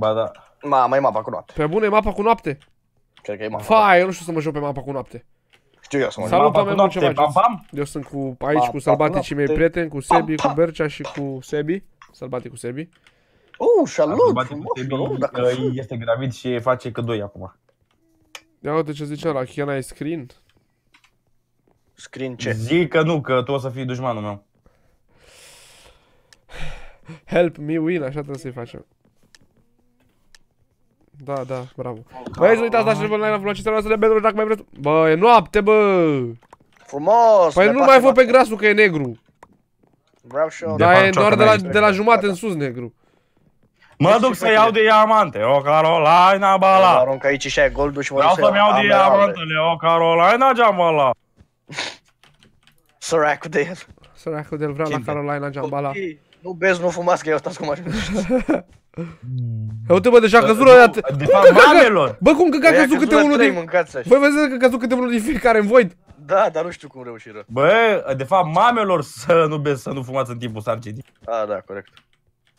Ba da. Ma, mai mapa cu noapte. Pe bune, e mapa cu noapte? Cred că e mapa. Fai, eu nu știu să mă joc pe mapa cu noapte. Știu eu să mă Salut, Mapa cu oameni buni, ce noapte, faceți? pam, pam. Eu sunt cu, aici Pam, cu pam, sălbaticii mei noapte. prieteni, cu Sebi, cu Bercea și cu Sebi. Sălbatic cu Sebi. Uh, salut! Acrobatic frumos, cu Sebi, nu, dacă că sunt. este gravid și face că doi acum. Ia uite ce zice ăla, can I screen? Screen ce? Zic că nu, că tu o să fii dușmanul meu. Help me win, așa trebuie să-i facem. Da, da, bravo. Băi, să uitați, dați-vă like la vlog și să de dacă mai vreți. Bă, e noapte, bă! Frumos! Păi ne nu place mai fă pe noapte. grasul că e negru. Vreau și eu. De Da, fapt, e doar de la, ciocană de la este. jumate în sus negru. Mă Deci duc ce să fac iau el? de diamante, o Carolina Mă bala. arunc aici și ai goldul și mă Vreau duc să să-mi iau iau diamantele, o Carolina geamala. Săracul de el. Săracul de-l vrea la Cine? Carolina Jambala. Copii, Nu bezi, nu fumați, că eu stați cu mașina. Ia uite bă, deja a căzut Nu, ăla. De fapt, mamelor. Bă, cum că a căzut câte unul din... mâncați așa. Voi vedeți că a căzut câte unul din fiecare în void? Da, dar nu știu cum reușiră. Bă, de fapt, mamelor să nu bezi, să nu fumați în timpul sarcinii. A, da, corect.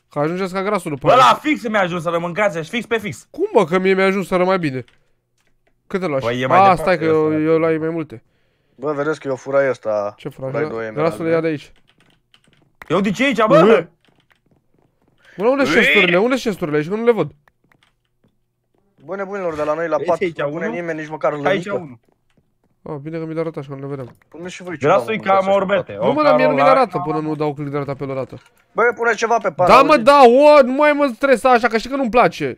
Că ajungeți ca grasul după Bă, aia. la fix mi-a ajuns să rămâncați așa, fix pe fix. Cum bă, că mie mi-a ajuns să rămai bine? Câte lași? Băi, e mai A, departe stai că eu, ăsta. eu la mai multe. Bă, vedeți că eu furai ăsta. Ce Furai furaj? două Grasul le ia de aici. Eu de ce aici, Bă! bă? Bă, unde sunt Ui! chesturile? Unde sunt chesturile aici? Că nu le văd. Bă, nebunilor, de la noi la Vezi pat aici nu pune unul? nimeni nici măcar Aici lănică. unul. Ah, bine că mi-l arătați că nu le vedem. Pune și voi ceva. Grasul e mă, ca mâncați așa. morbete. Nu mă, dar mie nu mi-l arată până nu dau click de arătat pe el odată. Bă, pune ceva pe pat. Da, mă, da, o, nu mai mă stresa așa, că știi că nu-mi place.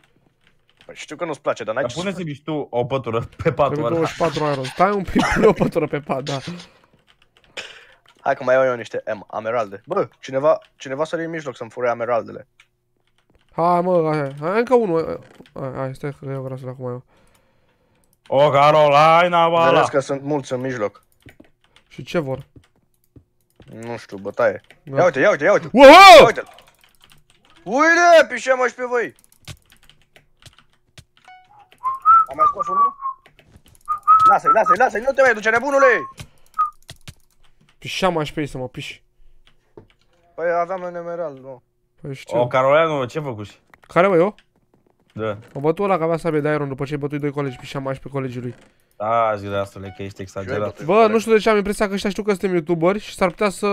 Păi știu că nu-ți place, dar n-ai Dar ce să pune să miști tu o pătură pe patul Trebuie ăla. 24 euro. Stai un pic, pune o pătură pe pat, da. Hai că mai iau eu niște em, ameralde. Bă, cineva, cineva să în mijloc să-mi fure ameraldele. Hai, mă, hai, hai, încă unul. Hai, hai, stai că eu grasul acum eu. O Carolina bala. Vedeți că sunt mulți în mijloc. Și ce vor? Nu știu, bătaie. Da. Ia uite, ia uite, ia uite. Wow! Ia uite-l. Uite, pișe mă și pe voi. Am mai scos unul? Lasă-i, lasă-i, lasă-i, nu te mai duce, nebunule! Pișeam aș pe ei să mă piși. Păi aveam un emerald, nu. Păi știu. O Carolina, nu, ce făcuși? Care mă, eu? Da. Am bătut ăla că avea sabie de iron după ce ai bătut doi colegi, pișeam aș pe colegii lui. Da, zileasule, că ești exagerat. Eu- Bă, nu știu de ce am impresia că ăștia știu că suntem youtuberi și s-ar putea să...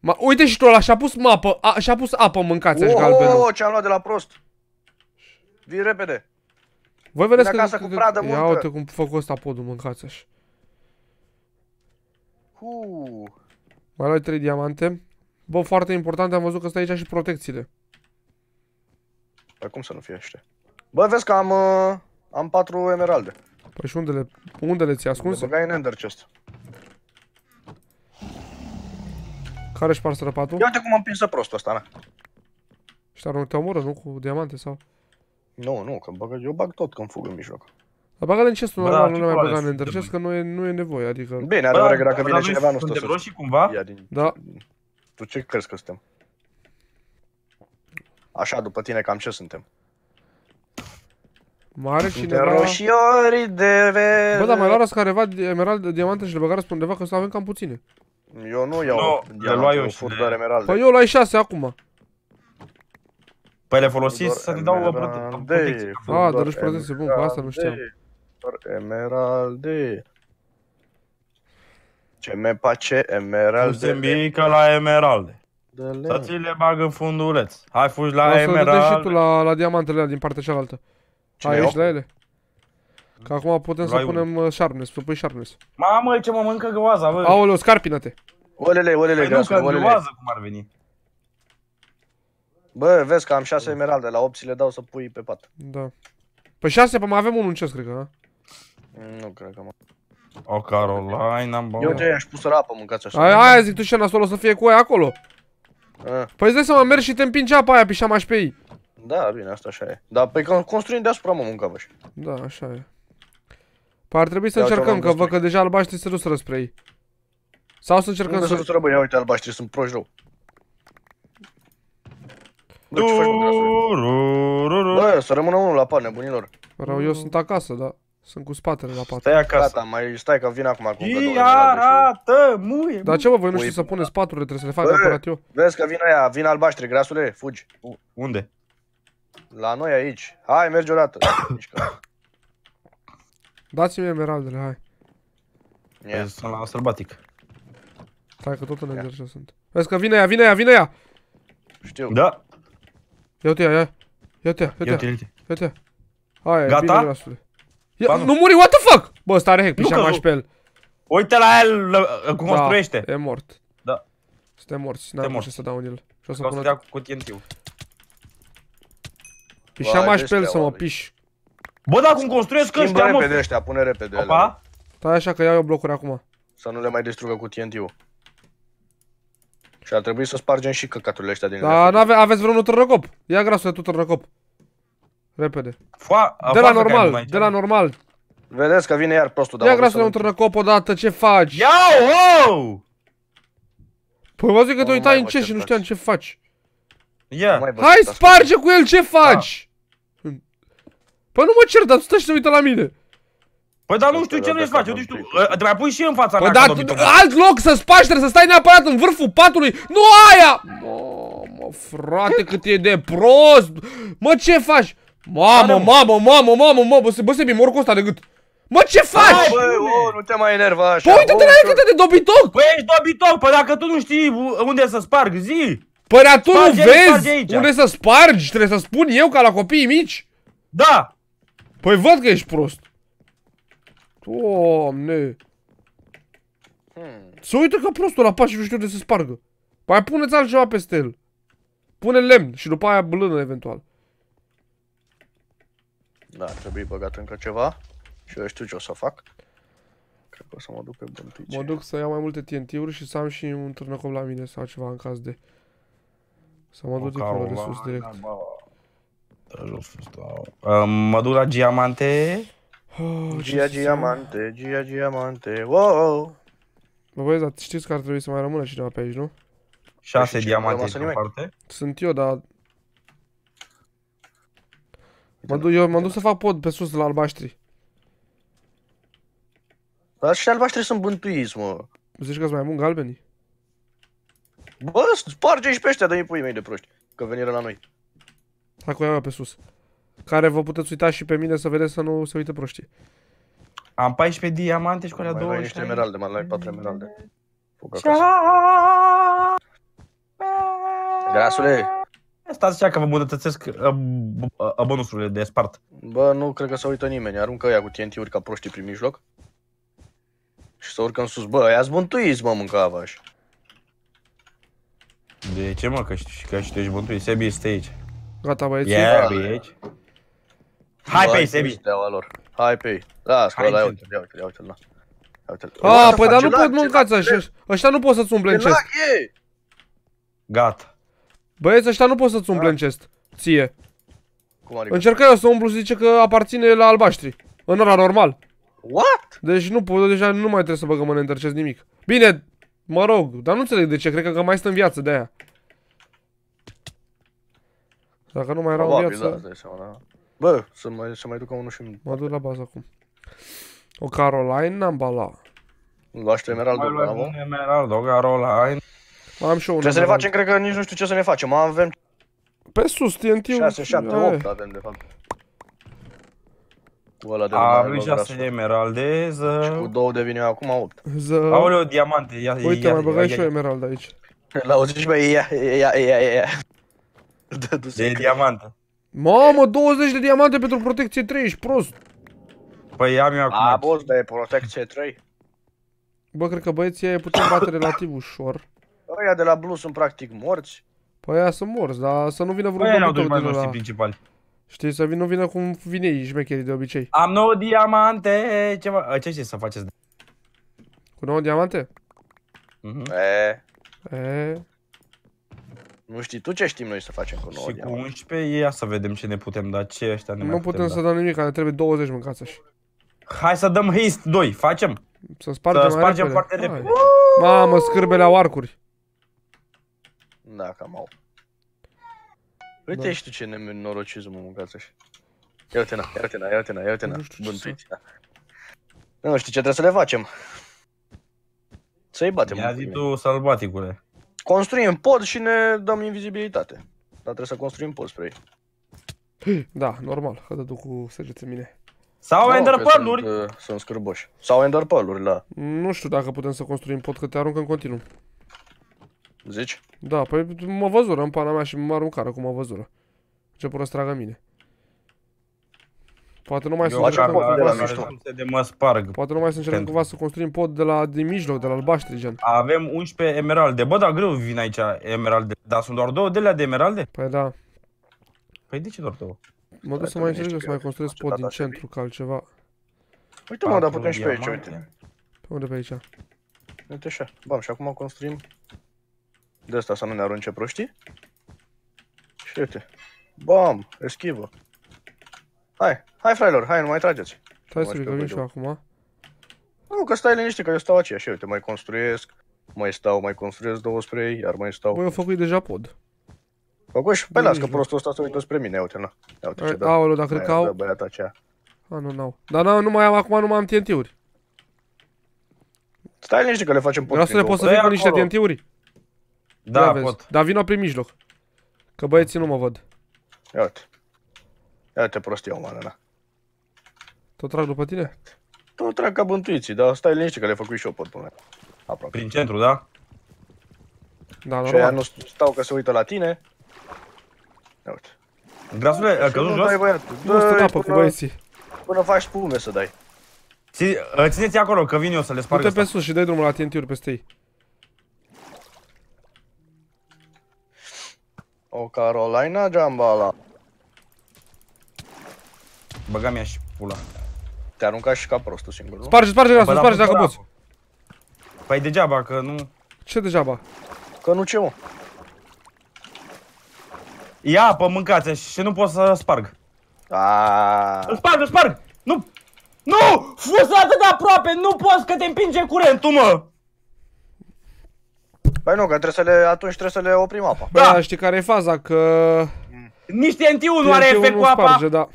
Ma... Uite și tu ăla, și-a pus mapă, a, și-a pus apă în mâncați și galbenul. Oh, ce-am luat de la prost. Vii repede. Voi vedeți vine că... acasă cu că- pradă Ia multă. uite cum făcut ăsta podul, mâncați așa. Uh. Mai luai 3 diamante. Bă, foarte important, am văzut că stă aici și protecțiile. Păi cum să nu fie ăștia? Bă, vezi că am, uh, am patru emeralde. Păi și unde le, unde le ți Le ascunse? băgai în ender chest. Care își par sărăpatul? Ia uite cum am pinsă prostul ăsta, na. Și nu te omoră, nu? Cu diamante sau... Nu, nu, că băgă, eu bag tot când fug în mijloc. Dar bagă-le în chestul Bă, normal, da, nu ce le mai culoare băga în sunt ender de chest, că nu e, nu e nevoie, adică... Bine, adevărat că dacă vine cineva nu stă Suntem să roșii cumva? ia din... Da. Tu ce crezi că suntem? Așa, după tine, cam ce suntem? Mare Suntem cineva... roșiori de verde. Bă, dar mai luați careva emerald, diamante și le băgați pe undeva, că să avem cam puține. Eu nu iau Nu, diamante, le luai eu eu și fur le- doar emeralde. Păi eu luai 6 acum. Păi le folosiți Doar să ne dau o prote- emeralde, protecție. fur Ah, doar dar își protecție, bun, pe asta nu știam. emeralde, Doar emeralde. Ce me face Nu se emeralde. îmbică la emeralde. de Să ți le bag în funduleț. Hai fugi la O să dai și tu emeralde. la, la diamantele alea din partea cealaltă. Cine Ai eu? ești la ele? Că acum putem să Luai punem uh, sharpness, să pui sharpness. Mamă, ce mă mâncă găoaza, bă. Aoleu, scarpină-te! Olele, olele, Păi nu, grasul, că olele. găoază cum ar veni. Bă, vezi că am șase emeralde, la 8 ți le dau să pui pe pat. Da. Păi 6, pe mai avem unul în chest, cred că, da? Nu cred că mă. O Carolina, bă. Eu ce aș pus la apă, mâncați așa. Aia, aia zic tu ce nasol o să fie cu aia acolo. Ah, Păi îți dai seama, mergi și te împingi apa aia, pișam aș pe ei. Da, bine, asta așa e. Dar pe când construim deasupra mă mâncăm și. Da, așa e. Păi ar trebui să Ia uite, încercăm, l-am că văd construit. că deja albaștri se duseră spre ei. Sau să încercăm Unde să... să ducă băi, ia uite albaștri, sunt proști rău. Bă, ce faci, mă, grasule? Turururu. Bă, să rămână unul la pat, nebunilor. Rău, eu sunt acasă, da. Sunt cu spatele la pat. Stai acasă. Gata, mai stai că vin acum cu încă două Ii emeralde și- arată, muie. Dar ce bă, voi nu Ui, știți să bă. puneți paturile, trebuie să le fac Bă. neapărat eu. Vezi că vin aia, vin albaștri, grasule, fugi. Unde? La noi aici. Hai, mergi o dată. Mișcă. Dați-mi emeraldele, hai. Ia. Păi Sunt la sălbatic. Stai că tot în exercițiu sunt. Vezi că vine ea, vine ea, vine ea! Știu. Da, Ia uite ea, ia. Ia uite ea, e ia uite ea, utility. ia uite ea. Hai, Gata? bine grasule. Ia, Ba nu. nu muri, what the fuck? Bă, ăsta are hack, Nu pișeam că aș nu. pe el. Uite la el, îl construiește. Da, e mort. Da. Suntem morți, n-am morți. ce să dau în el. Și o să Că o să pună... dea cu TNT-ul. Pișeam Vai, aș pe el ăștia să mă oameni. piș. Bă, dar cum construiesc Schimbă ăștia, repede mă? ăștia, pune repede ele. Opa, Stai așa că iau eu blocuri acum. Să nu le mai distrugă cu TNT-ul. Și ar trebui să spargem și căcaturile ăștia din Da, n-ave, aveți vreunul târnăcop. Ia grasule tu târnăcop. Repede. foa, De la foaza care e normal, aici. de la normal. Vedeți că vine iar prostul, dar Ia mă duc grasule un să- târnăcop odată, ce faci? Ia, wow! Păi vă zic că Nu te mai uitai în văd ce ce și nu faci. știam ce faci. Nu Ia. mai văd Hai, asta. sparge cu el, ce faci? Păi nu mă cer, dar tu stai și te uită la mine. Păi dar nu Să știu te ce vrei să faci, eu arăt nu știu. că am Ă, Te mai pui și în fața Păi mea da, ca dobitoc. alt loc să spargi, trebuie să stai neapărat în vârful patului. Nu aia! Mamă, frate, cât e de prost! Mă, ce faci? Mamă, Are, mă. mamă, mamă, mamă, mamă, bă, se- bă, se mi mor cu ăsta de gât. Mă, ce faci? Hai, Băi, o, nu te mai enerva așa. Păi uite-te o, la el ușor. cât e de dobitoc! Păi ești dobitoc, păi dacă tu nu știi u- unde să sparg, zi! Păi dar tu nu Sparge aici, sparge vezi aici. unde să spargi? Trebuie să spun eu ca la copiii mici? Da! Păi văd că ești prost. Doamne. Hmm. Se uită ca prostul la pași și nu știu de să spargă. Mai puneți altceva peste el. Pune lemn și după aia blână eventual. Da, trebuie băgat încă ceva. Și eu știu ce o să fac. Cred că o să mă duc pe bântuice. Mă duc să iau mai multe TNT-uri și să am și un târnăcop la mine sau ceva în caz de... Să mă duc dincolo de sus direct. Da, jos, sus, da. Ă, Mă duc la diamante. Oh, ce Gia să- diamante, gia diamante, wow! Bă băieți, dar știți că ar trebui să mai rămână cineva pe aici, nu? Șase și ce, diamante nu aici rămas în nimeni? parte. Sunt eu, dar... Mă duc, eu mă duc să fac pod pe sus la albaștri. Dar și albaștri sunt bântuiți, mă. Zici că sunt mai bun galbenii? Bă, sparge și pe ăștia, dă-i pui mei de proști. Că veniră la noi. Hai cu ea pe sus. Care vă puteți uita și pe mine să vedeți să nu se uită proștii. Am 14 diamante și cu alea Mai ai 20. niște emeralde, mai ai patru emeralde. Fug Ce- acasă. Grasule, Stați așa că vă îmbunătățesc uh, b- uh, bonusurile de spart. bă, nu cred că se uită nimeni. Aruncă ea cu TNT-uri ca proștii prin mijloc. Și să urcă în sus. Bă, ăia zbuntuiți, mă, mâncavaș. De ce mă, că știi că și tu ești bântuit? Sebi este aici. Gata băieți. Yeah, e aici. Hai pe ei, Sebi. Steaua lor. Hai pe ei. Las, că Hai ăla, ia în uite-l, ia uite-l, ia uite-l, na. Ia uite-l. A, Lasă, păi dar face nu lag, pot ce mâncați lag, așa. Ăștia nu pot să-ți umple în Ce chest. lag e? Gata. Băieți, ăștia nu pot să-ți umple Ah. în chest. Ție. Cum adică? Încerca eu să umblu, zice că aparține la albaștri. În ăla normal. What? Deci nu pot, deja nu mai trebuie să băgăm în enter chest nimic. Bine, mă rog, dar nu înțeleg de ce, cred că, că mai stă în viață de aia. Dacă nu mai erau în Probabil, da, viață, îți dai seama, da. Bă, să mai, să mai ducă unul și în... mă duc la bază acum. O Caroline n-am bala. Luași tu emeraldul, Mai bravo. luăm un emerald, o Caroline. Am și eu un Ce să ne emerald. facem, cred că nici nu știu ce să ne facem. Avem Pe sus, TNT-ul. 6, 7, aia e. 8 avem de fapt. Cu ăla de Am la lui Grasul. 6 emeralde, Și ză... cu două devine acum 8. Ză... Aoleu, diamante, ia, Uite, ia, mai băgai ia, și eu ia. emerald aici. L-auzi și băi, ia, ia, ia, ia, ia. Dă-du-se De că- diamante. Mamă, 20 de diamante pentru protecție 3, ești prost. Păi am eu acum. A, boss, dar e protecție 3. Bă, cred că băieții aia putem bate relativ ușor. Ăia de la Blue sunt practic morți. Păi aia sunt morți, dar să nu vină Băi, vreun erau dobitoc duși mai din noștri ăla. principali. Știi, să vină, vină cum vine ei șmecherii de obicei. Am 9 diamante, ce, mă, ce știți să faceți? Cu 9 diamante? Mhm. E, E, nu știi tu ce știm noi să facem cu 9 Și cu diamante. 11, ia să vedem ce ne putem da, ce ăștia ne nu mai putem să da. dăm nimic, ne trebuie 20 mâncați așa. Hai să dăm haste 2, facem? Să spargem Să mai spargem repede. foarte Hai. repede. Mamă, scârbele au arcuri. Da, cam au. Uite Da. și tu ce nenorociți mă mâncați așa. Ia uite na, ia uite na, ia uite na, ia uite na. Nu știu ce Bântuiți, da. Nu știu ce trebuie să le facem. Să-i batem. Ia în zi pui tu sălbaticule. Construim pod și ne dăm invizibilitate. Dar trebuie să construim pod spre ei. Da, normal, că duc cu săgeți în mine. Sau Nu, Ender că Pearl-uri. Sunt, uh, sunt scârboși. Sau Ender Pearl-uri, da. Nu știu dacă putem să construim pod, că te aruncă în continuu. Zici? Da, păi mă văzură în pana mea și mă aruncară cum mă văzură. Început să tragă mine. Poate nu mai Eu sunt facem încercăm podul de cumva la să... mișto. resurse de mă sparg. Poate nu mai să încercăm Pentru- cumva să construim pod de la din mijloc, de la albaștri, gen. Avem 11 emeralde. Bă, dar greu vin aici emeralde. Dar sunt doar două de alea de emeralde? Păi da, Păi de ce doar două? mă duc Hai să că mai nu încerc eu știu să că mai construiesc face pod din data centru, ca altceva. Uite mă, dar Patru putem și pe aici, diamante. uite. Pe unde pe aici? Uite așa. Bam, și acum construim de asta să nu ne arunce proștii. Și uite. Bam, eschivă. Hai, hai frailor, hai, nu mai trageți. Stai Mă să știu vin pe și eu două. acum. Nu, că stai liniștit, că eu stau aceea și uite, mai construiesc, mai stau, mai construiesc două spray, iar mai stau. Băi, eu făcut deja pod. Făcut și pe las, că mijloc. prostul ăsta se uită spre mine, ia uite, na. Ia uite ce Ai- dă. Aoleu, dar cred că Aia dă au... băiata aceea. A, nu, n-au. Dar n-au, nu mai am, acum nu mai am TNT-uri. Stai liniștit că le facem pot Vreau să prin le pot să două. vin cu Dă-i niște acolo. TNT-uri? Da, Ia vezi. pot. Dar vino prin mijloc. Că băieții nu mă văd. Ia uite. Ia uite prostia, mă, na. Tot trag după tine? Tu trag ca bântuiții, dar stai liniștit că le făcut și eu pot până. Aproape. Prin centru, da? Da, Și aia normal. nu stau că se uită la tine. Ia uite. Grasule, a căzut Nu jos? dai, băiatul. Nu stă în Dă-i apă cu până, băieții. până faci spume să dai. Ți- uh, Țineți acolo, că vin eu să le sparg Du-te pe asta. sus și dai drumul la TNT-uri peste ei. O Carolina Jambala. Băga mi și pula. Te arunca și ca prostul singur, nu? Sparge, sparge, Bă, grasul, dar sparge pun dacă pe poți. apă. Păi degeaba, că nu... Ce degeaba? Că nu ce, mă. Ia apă, mâncați și nu pot să sparg. Aaaa. Îl sparg, îl sparg! Nu! Nu! Fost atât de aproape, nu poți că te împinge curentul, mă! Păi nu, că trebuie să le, atunci trebuie să le oprim apa. Bă, Da. da. știi care e faza? Că... Nici TNT-ul nu are TNT-ul efect nu cu apa. sparge, da.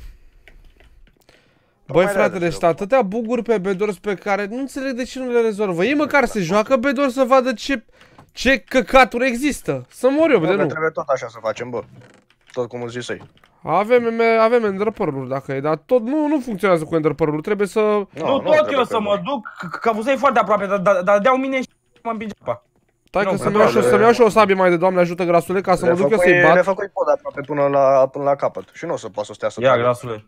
Băi mai frate, repede deci să sunt atâtea buguri pe Bedors pe care nu înțeleg de ce nu le rezolvă. Ei măcar se joacă Bedors să vadă ce, ce căcaturi există. Să mor eu, Nu, de că nu. trebuie tot așa să facem, bă. Tot cum îți zisei. Avem, avem enderpearl dacă e, dar tot nu, nu funcționează cu enderpearl trebuie să... Nu, tot trebuie eu că să mă duc, că- că vă foarte aproape, dar dar- dar deau mine și mă împinge apa. Stai Nu, că bă, să-mi iau, și, le- să-mi iau și o sabie mai de doamne ajută grasule ca să mă Le duc eu făcui- să-i Le bat. făcui pod aproape până la, până la capăt. Și nu o să poată să stea să Ia, tragă. grasule.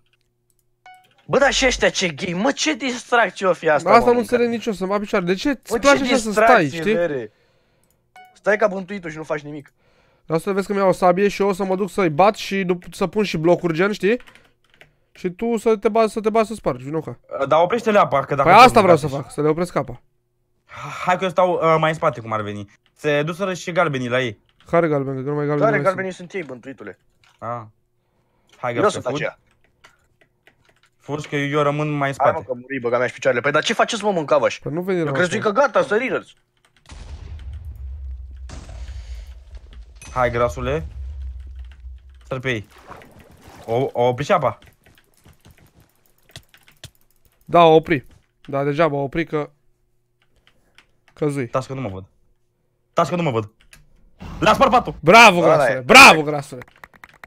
Bă, dar și ăștia ce gay, mă, ce distracție o fi asta, Asta mă, nu mânca? înțeleg nici eu, să mă picioare. De ce Bă, îți place ce așa să stai, distracție, știi? vere. Stai ca bântuitul și nu faci nimic. Vreau să vezi că mi-au o sabie și eu o să mă duc să-i bat și dup- să pun și blocuri gen, știi? Și tu să te bați să te bați să spargi, vino ca. Dar oprește-le apa, că dacă... Păi tot asta vreau să mâncați. fac, să le opresc apa. Hai că eu stau uh, mai în spate, cum ar veni. Se duseră și galbenii la ei. Care galben, că nu mai galben. Care nu mai galbenii sunt ei, bântuitule? Ah. Hai, Eu grasule, sunt fugi. aceea. Fugi că eu rămân mai în Hai mă spate. că muri, băga mea și picioarele. Păi dar ce faceți mă mâncavaș? Păi nu veni Eu rău crezui asta. că gata, sărirăți. Hai, grasule. Săr pe ei. O, o opri și apa. Da, o opri. Da, degeaba o opri că... Căzui. Taci că nu mă văd. Taci că nu mă văd. La spart patul. Bravo, Ăla grasule, e. bravo, grasule.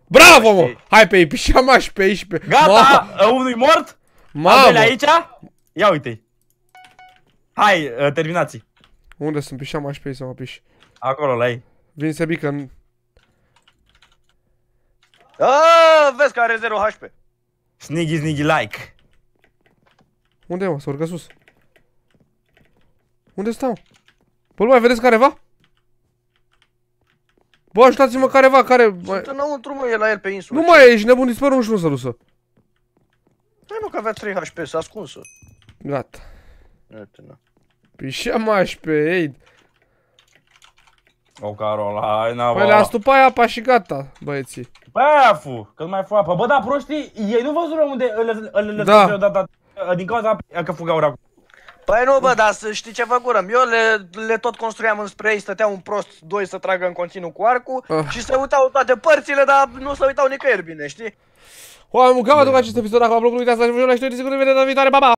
Bravo, mă! Știi. Hai pe ei, pișama și pe ei și pe... Gata, uh, unul mort. Mamă! Al doilea Mamă! aici. Ia uite-i. Hai, uh, terminați. Unde sunt pișama și pe ei să mă piși? Acolo, la ei. Vin să bică în... Aaaa, vezi că are 0 HP. Sniggy, sniggy, like. Unde e, mă? Să urcă sus. Unde stau? Bă, nu mai vedeți careva? Bă, ajutați-mă careva, care... Mai... Sunt înăuntru, mă, e la el pe insulă. Nu mai e, ești nebun, dispărut și nu s-a dusă. Hai mă, că avea 3 HP, s-a ascunsă. Gata. Uite, na. Pișama și pe ei. O Carolina, Păi le-a stupat apa și gata, băieții. Bă, fu, că nu mai fu apă. Bă, dar proștii, ei nu văzură unde îl, îl, îl Da. odată uh, din cauza apei, că fugau acolo. Păi nu, bă, dar să știi ce făcurăm? Eu le, le tot construiam înspre ei, stătea un prost, doi să tragă în continuu cu arcul Ah. și se uitau toate părțile, dar nu se uitau nicăieri bine, știi? Oameni, cam aduc acest episod, dacă v-a plăcut, uitați să vă la și noi, desigur, ne vedem data viitoare, pa, pa!